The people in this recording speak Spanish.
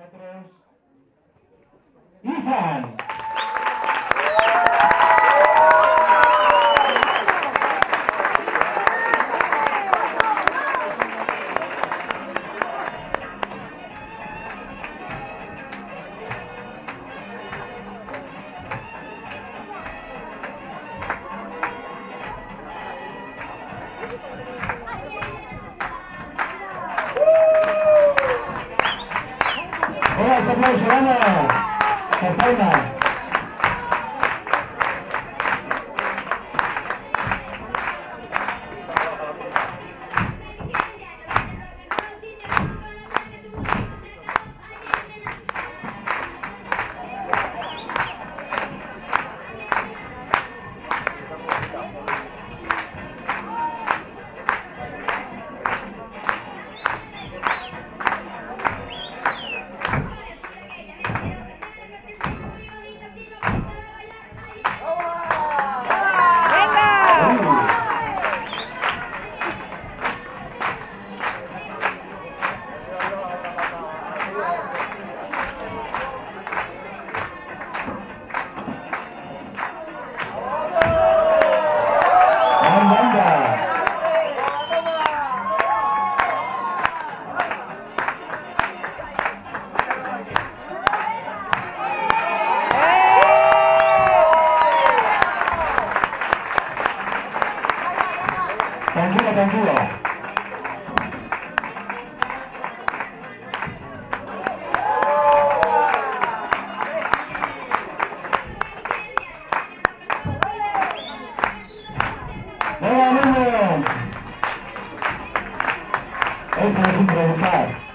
nosotros. Aplauso, vamos. Tranquilo, tranquilo. Venga. Eso es improvisar.